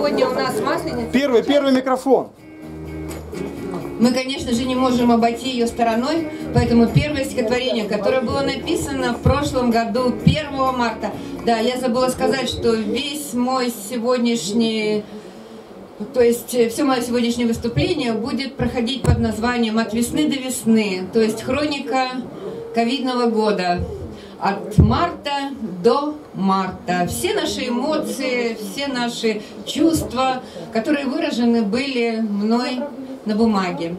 сегодня у нас масленица. Первый, первый микрофон. Мы, конечно же, не можем обойти ее стороной, поэтому первое стихотворение, которое было написано в прошлом году, 1 марта. Да, я забыла сказать, что весь мой сегодняшний, то есть э, все мое сегодняшнее выступление будет проходить под названием «От весны до весны», то есть хроника ковидного года. От марта до марта. Все наши эмоции, все наши чувства, которые выражены были мной на бумаге.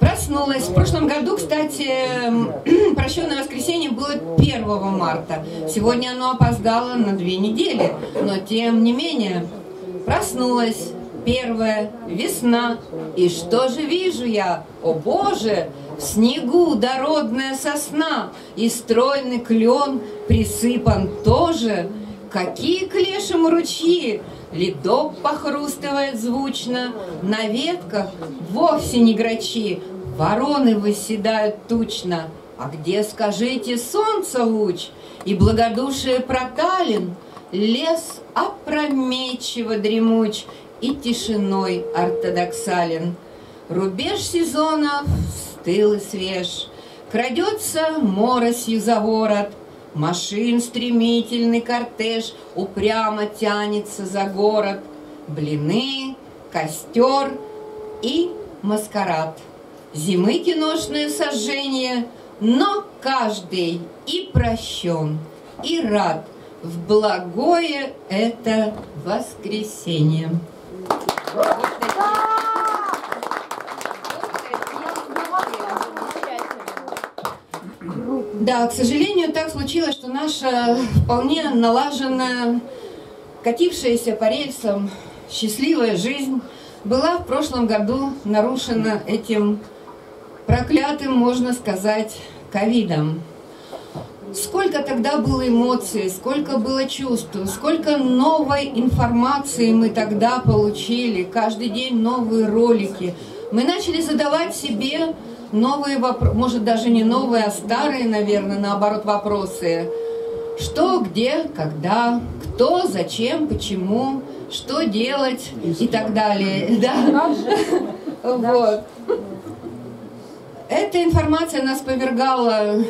Проснулась. В прошлом году, кстати, прощенное воскресенье было 1 марта. Сегодня оно опоздало на две недели. Но тем не менее, проснулась. Первая весна. И что же вижу я? О боже! Снегу дородная сосна и стройный клен присыпан тоже. Какие к лешему ручьи! Ледок похрустывает звучно, на ветках вовсе не грачи, вороны выседают тучно. А где, скажите, солнце луч и благодушие протален, лес опрометчиво дремуч и тишиной ортодоксален. Рубеж сезонов стыл и свеж, крадется моросью за ворот — Машин стремительный кортеж упрямо тянется за город. Блины, костер и маскарад. Зимы киношное сожжение, но каждый и прощен, и рад в благое это воскресенье. Да, к сожалению, так случилось, что наша вполне налаженная, катившаяся по рельсам счастливая жизнь была в прошлом году нарушена этим проклятым, можно сказать, ковидом. Сколько тогда было эмоций, сколько было чувств, сколько новой информации мы тогда получили, каждый день новые ролики. Мы начали задавать себе новые вопросы, может даже не новые, а старые, наверное, наоборот, вопросы. Что, где, когда, кто, зачем, почему, что делать и так далее. Да. Вот. Эта информация нас повергала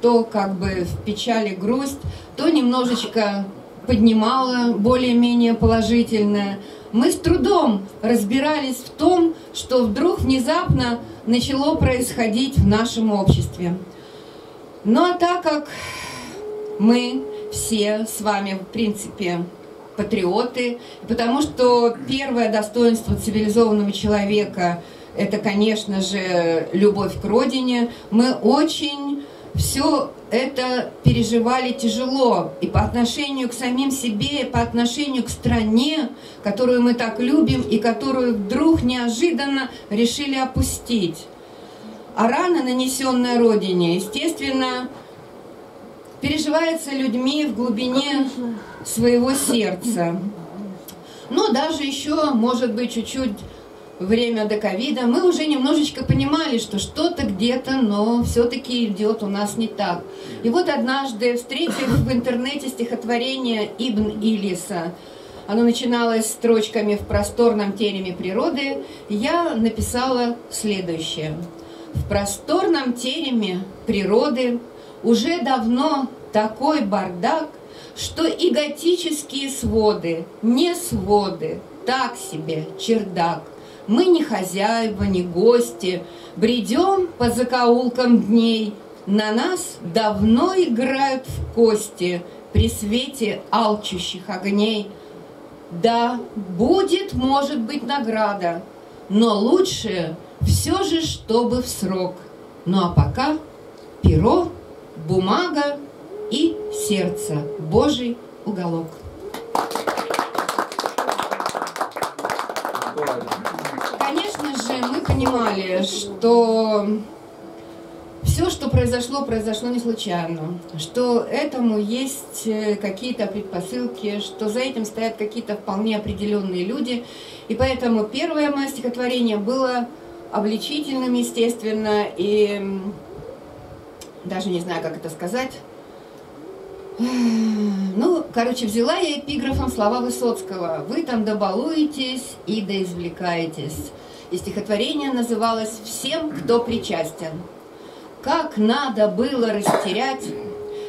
то как бы в печали, грусть, то немножечко поднимала более-менее положительное. Мы с трудом разбирались в том, что вдруг внезапно начало происходить в нашем обществе. Ну а так как мы все с вами, в принципе, патриоты, потому что первое достоинство цивилизованного человека – это, конечно же, любовь к родине. Мы очень все это переживали тяжело и по отношению к самим себе, и по отношению к стране, которую мы так любим и которую вдруг неожиданно решили опустить. А рана, нанесенная Родине, естественно, переживается людьми в глубине своего сердца. Но даже еще, может быть, чуть-чуть время до ковида, мы уже немножечко понимали, что что-то где-то, но все-таки идет у нас не так. И вот однажды, встретив в интернете стихотворение Ибн Илиса, оно начиналось строчками в просторном тереме природы, я написала следующее. В просторном тереме природы уже давно такой бардак, что и готические своды, не своды, так себе чердак – мы не хозяева, не гости, Бредем по закоулкам дней, На нас давно играют в кости При свете алчущих огней. Да, будет, может быть, награда, Но лучше все же, чтобы в срок. Ну а пока перо, бумага и сердце, Божий уголок. Понимали, что все, что произошло, произошло не случайно, что этому есть э, какие-то предпосылки, что за этим стоят какие-то вполне определенные люди. И поэтому первое мое стихотворение было обличительным, естественно, и даже не знаю, как это сказать, Ну, короче, взяла я эпиграфом слова Высоцкого. Вы там добалуетесь и доизвлекаетесь. И стихотворение называлось «Всем, кто причастен». Как надо было растерять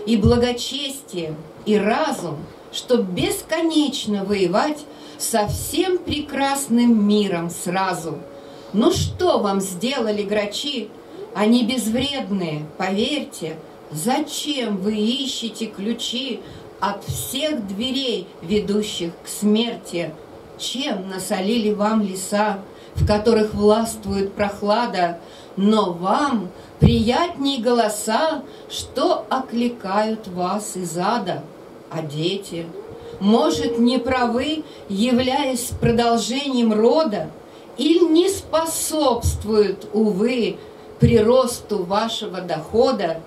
и благочестие, и разум, чтоб бесконечно воевать со всем прекрасным миром сразу. Ну что вам сделали грачи? Они безвредные, поверьте. Зачем вы ищете ключи от всех дверей, ведущих к смерти? Чем насолили вам леса, в которых властвует прохлада, но вам приятней голоса, что окликают вас из ада, а дети — может, не правы, являясь продолжением рода, или не способствуют, увы, приросту вашего дохода,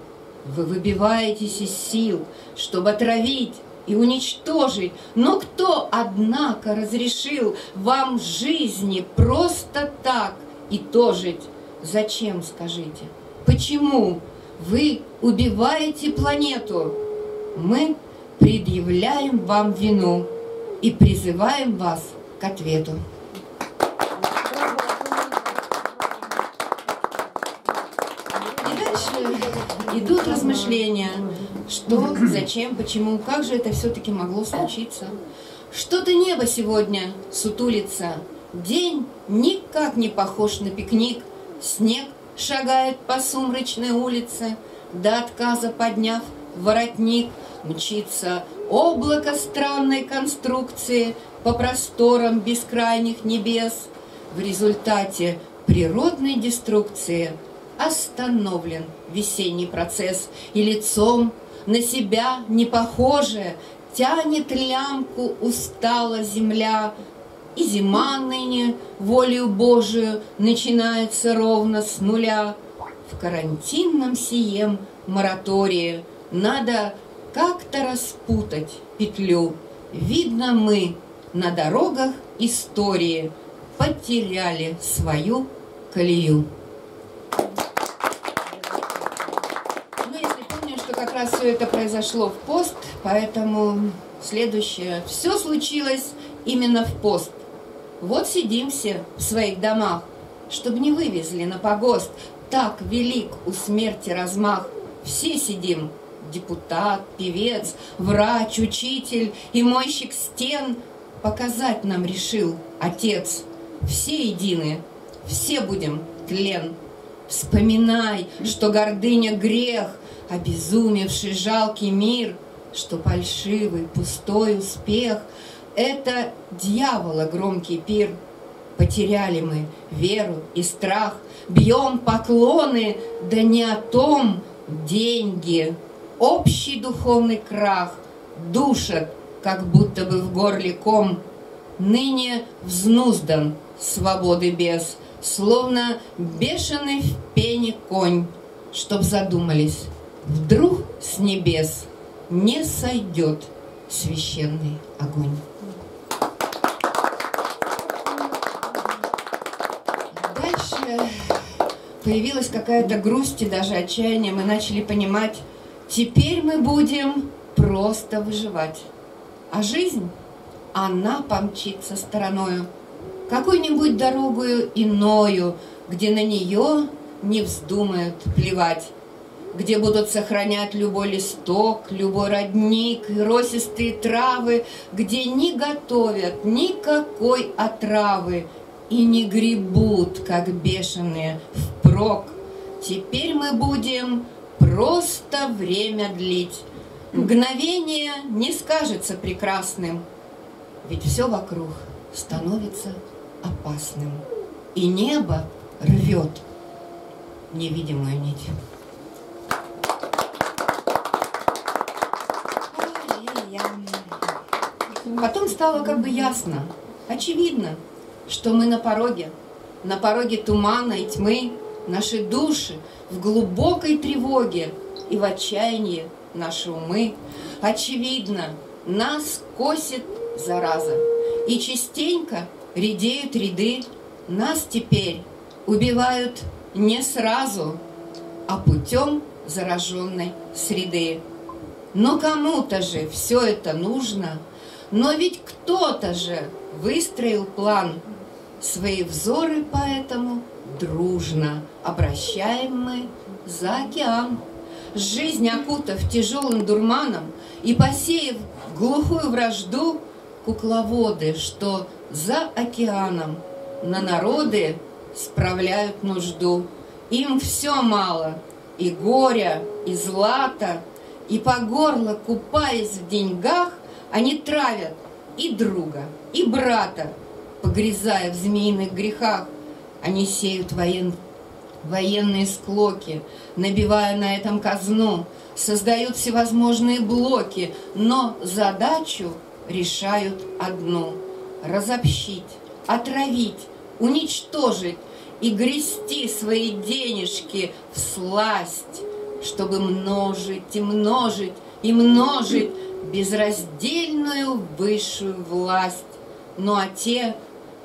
вы выбиваетесь из сил, чтобы отравить и уничтожить. Но кто, однако, разрешил вам жизни просто так и тожить? Зачем, скажите? Почему вы убиваете планету? Мы предъявляем вам вину и призываем вас к ответу. И дальше идут размышления, что, зачем, почему, как же это все-таки могло случиться. Что-то небо сегодня сутулится, день никак не похож на пикник, снег шагает по сумрачной улице, до отказа подняв воротник – Мчится облако странной конструкции по просторам бескрайних небес. В результате природной деструкции остановлен весенний процесс, и лицом на себя не похоже тянет лямку устала земля, и зима ныне, волею Божию, начинается ровно с нуля. В карантинном сием моратории надо как-то распутать петлю. Видно, мы на дорогах истории потеряли свою колею. Ну, если раз все это произошло в пост, поэтому следующее. Все случилось именно в пост. Вот сидим все в своих домах, чтобы не вывезли на погост. Так велик у смерти размах. Все сидим депутат, певец, врач, учитель и мойщик стен показать нам решил Отец. Все едины, все будем тлен. Вспоминай, что гордыня грех, обезумевший жалкий мир, что фальшивый, пустой успех — это дьявола громкий пир. Потеряли мы веру и страх, бьем поклоны, да не о том деньги — общий духовный крах душат, как будто бы в горле ком, ныне взнуздан свободы без, словно бешеный в пене конь, чтоб задумались, вдруг с небес не сойдет священный огонь. Дальше появилась какая-то грусть и даже отчаяние. Мы начали понимать, Теперь мы будем просто выживать. А жизнь, она помчится стороною, какой-нибудь дорогою иною, где на нее не вздумают плевать, где будут сохранять любой листок, любой родник, росистые травы, где не готовят никакой отравы и не гребут, как бешеные, впрок. Теперь мы будем просто время длить. Мгновение не скажется прекрасным, ведь все вокруг становится опасным, и небо рвет невидимую нить. Потом стало как бы ясно, очевидно, что мы на пороге, на пороге тумана и тьмы, наши души в глубокой тревоге и в отчаянии наши умы. Очевидно, нас косит зараза, и частенько редеют ряды. Нас теперь убивают не сразу, а путем зараженной среды. Но кому-то же все это нужно. Но ведь кто-то же выстроил план. Свои взоры поэтому дружно обращаем мы за океан. Жизнь окутав тяжелым дурманом и посеяв глухую вражду, кукловоды, что за океаном на народы справляют нужду. Им все мало, и горя, и злата, и по горло, купаясь в деньгах, они травят и друга, и брата, погрязая в змеиных грехах. Они сеют воен... военные склоки, набивая на этом казну, создают всевозможные блоки, но задачу решают одну – разобщить, отравить, уничтожить и грести свои денежки в сласть, чтобы множить и множить и множить безраздельную высшую власть. Ну а те,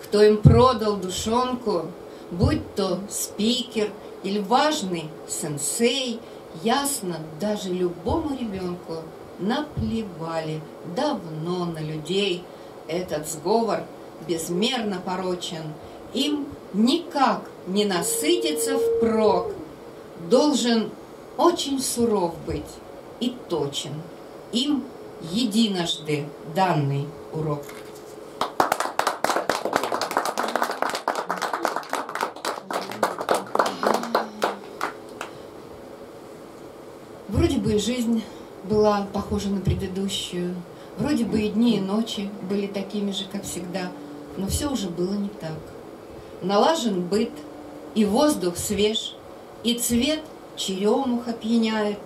кто им продал душонку, будь то спикер или важный сенсей, ясно даже любому ребенку наплевали давно на людей. Этот сговор безмерно порочен – им никак не насытиться впрок, должен очень суров быть и точен. Им единожды данный урок. Вроде бы жизнь была похожа на предыдущую, вроде бы и дни, и ночи были такими же, как всегда, но все уже было не так налажен быт, и воздух свеж, и цвет черемух опьяняет,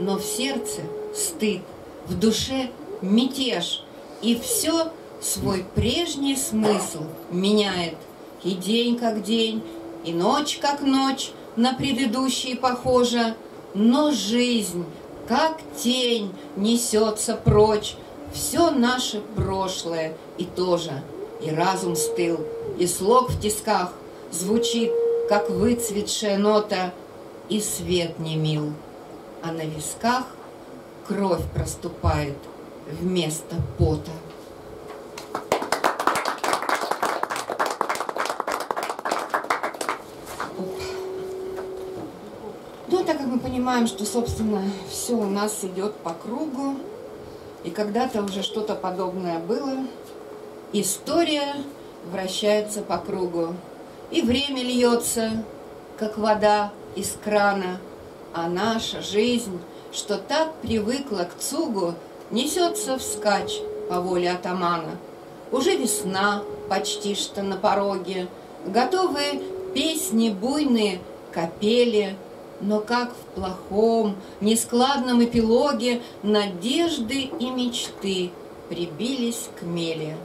но в сердце стыд, в душе мятеж, и все свой прежний смысл меняет. И день как день, и ночь как ночь на предыдущие похожа, но жизнь, как тень, несется прочь, все наше прошлое и тоже, и разум стыл, и слог в тисках звучит, как выцветшая нота, и свет не мил, а на висках кровь проступает вместо пота. Ну, как мы понимаем, что, собственно, все у нас идет по кругу, и когда-то уже что-то подобное было, история вращается по кругу. И время льется, как вода из крана, а наша жизнь, что так привыкла к цугу, несется вскачь по воле атамана. Уже весна почти что на пороге, готовые песни буйные, капели, но как в плохом, нескладном эпилоге надежды и мечты прибились к меле.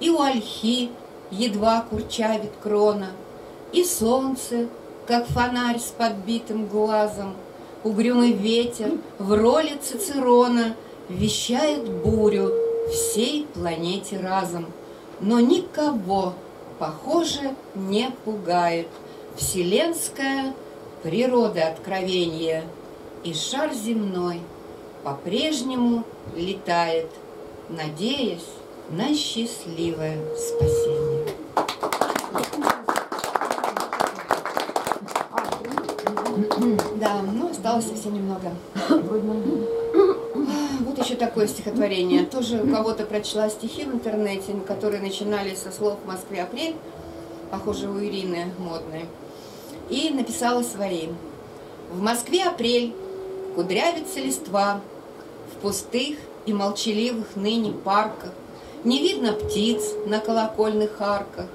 И у ольхи едва курчавит крона, И солнце, как фонарь с подбитым глазом, Угрюмый ветер в роли Цицерона Вещает бурю всей планете разом. Но никого, похоже, не пугает Вселенская природа откровения, И шар земной по-прежнему летает, Надеясь на счастливое спасение. Да, ну осталось совсем немного. Вот еще такое стихотворение. Тоже у кого-то прочла стихи в интернете, которые начинались со слов «В Москве апрель», похоже, у Ирины модной, и написала свои. В Москве апрель, кудрявится листва, в пустых и молчаливых ныне парках, не видно птиц на колокольных арках.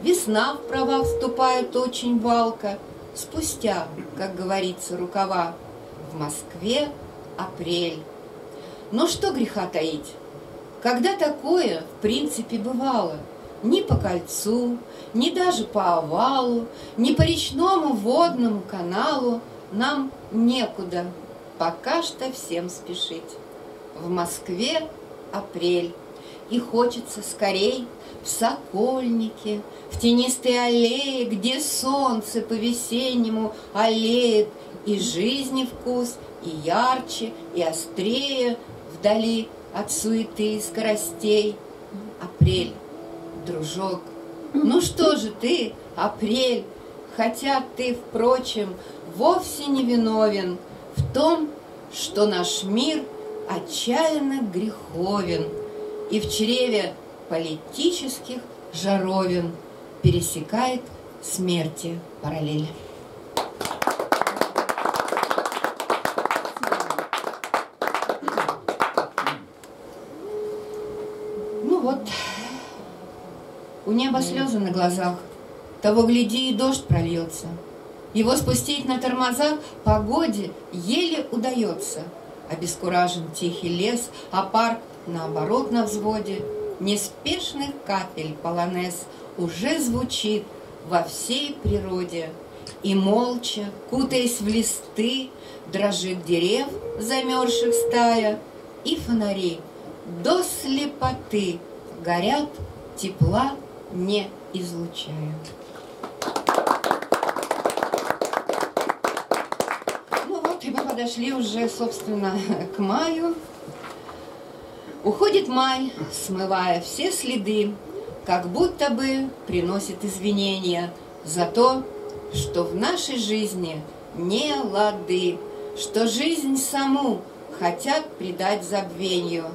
Весна в права вступает очень валка, Спустя, как говорится, рукава. В Москве апрель. Но что греха таить? Когда такое, в принципе, бывало? Ни по кольцу, ни даже по овалу, ни по речному водному каналу нам некуда пока что всем спешить. В Москве апрель и хочется скорей в сокольнике, в тенистой аллее, где солнце по-весеннему аллеет, и жизни вкус, и ярче, и острее, вдали от суеты и скоростей. Апрель, дружок, ну что же ты, апрель, хотя ты, впрочем, вовсе не виновен в том, что наш мир отчаянно греховен и в чреве политических жаровин пересекает смерти параллель. Ну вот, у неба слезы на глазах, того гляди и дождь прольется. Его спустить на тормозах погоде еле удается. Обескуражен тихий лес, а парк наоборот на взводе. Неспешных капель полонез уже звучит во всей природе. И молча, кутаясь в листы, дрожит дерев, замерзших стая, и фонари до слепоты горят, тепла не излучая. Ну вот, и мы подошли уже, собственно, к маю. Уходит май, смывая все следы, как будто бы приносит извинения за то, что в нашей жизни не лады, что жизнь саму хотят придать забвению,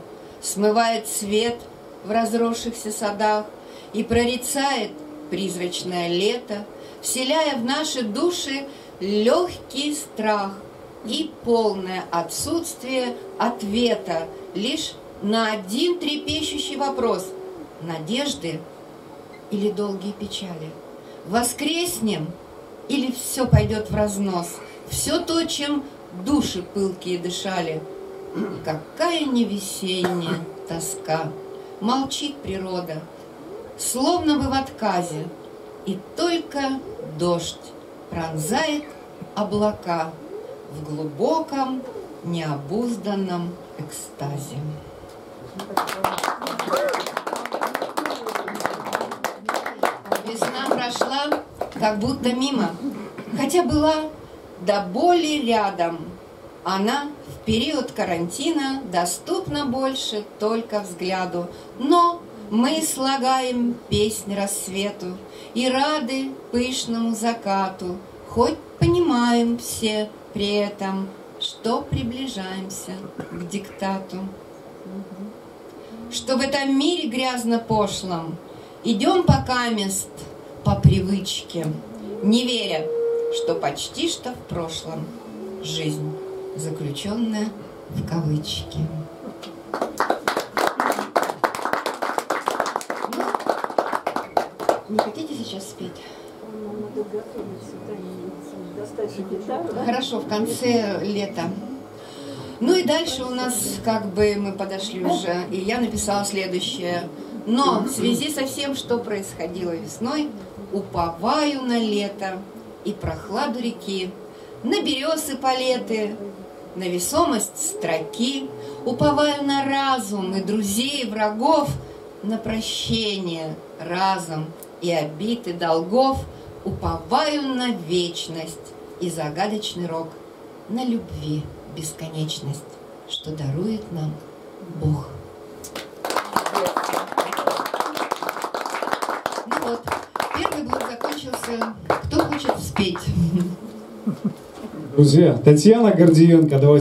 смывает свет в разросшихся садах и прорицает призрачное лето, вселяя в наши души легкий страх и полное отсутствие ответа лишь на один трепещущий вопрос – надежды или долгие печали? Воскреснем или все пойдет в разнос? Все то, чем души пылкие дышали. Какая невесенняя тоска! Молчит природа, словно бы в отказе, И только дождь пронзает облака В глубоком, необузданном экстазе. Весна прошла, как будто мимо, хотя была до боли рядом. Она в период карантина доступна больше только взгляду, но мы слагаем песнь рассвету и рады пышному закату, хоть понимаем все при этом, что приближаемся к диктату что в этом мире грязно-пошлом Идем пока мест по привычке, Не веря, что почти что в прошлом Жизнь, заключенная в кавычки. Ну, не хотите сейчас спеть? Хорошо, в конце лета. Ну и дальше у нас как бы мы подошли уже, и я написала следующее. Но в связи со всем, что происходило весной, уповаю на лето и прохладу реки, на березы палеты, на весомость строки, уповаю на разум и друзей, и врагов, на прощение разом и обиты долгов, уповаю на вечность и загадочный рок, на любви бесконечность, что дарует нам Бог. Ну вот, первый блок закончился. Кто хочет спеть? Друзья, Татьяна Гордиенко, давайте.